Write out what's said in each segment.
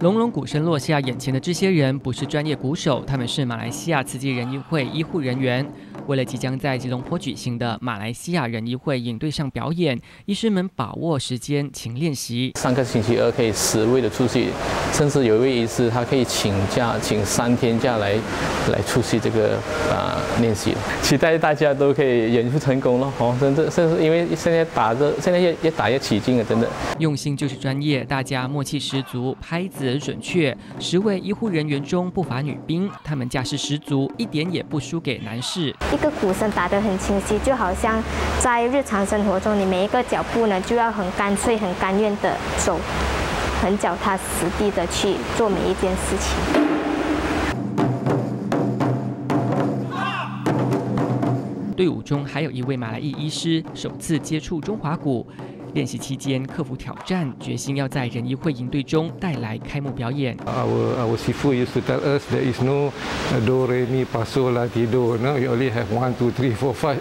隆隆鼓声落下，眼前的这些人不是专业鼓手，他们是马来西亚慈济人医会医护人员。为了即将在吉隆坡举行的马来西亚人医会影队上表演，医师们把握时间勤练习。上个星期二可以十位的出席，甚至有一位医师他可以请假，请三天假来来出席这个啊练习。期待大家都可以演出成功了哦！真的，甚至因为现在打着，现在越越打越起劲了，真的。用心就是专业，大家默契十足，拍子准确。十位医护人员中不乏女兵，她们架势十足，一点也不输给男士。一个鼓声打得很清晰，就好像在日常生活中，你每一个脚步呢，就要很干脆、很甘愿的走，很脚踏实地的去做每一件事情。队伍中还有一位马来裔医师，首次接触中华鼓。练习期间克服挑战，决心要在人医会营队中带来开幕表演。Our our sifu used to tell us there is no do re mi fa sol la ti do. No, you only have one, two, three, four, five,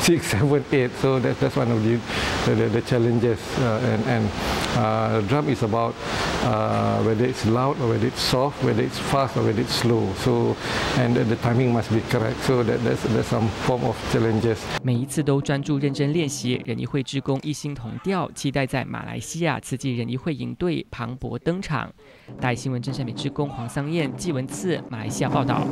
six, seven, eight. So that that's one of the the, the challenges. Uh, and and uh, drum is about uh, whether it's loud or whether it's soft, whether it's fast or whether it's slow. So and the, the timing must be correct. So that that's that's some form of challenges. 每一次都专注认真练习，人医会职工一心同调。期待在马来西亚慈济人一会营队磅礴登场。大新闻真善美之工黄桑燕、纪文次，马来西亚报道。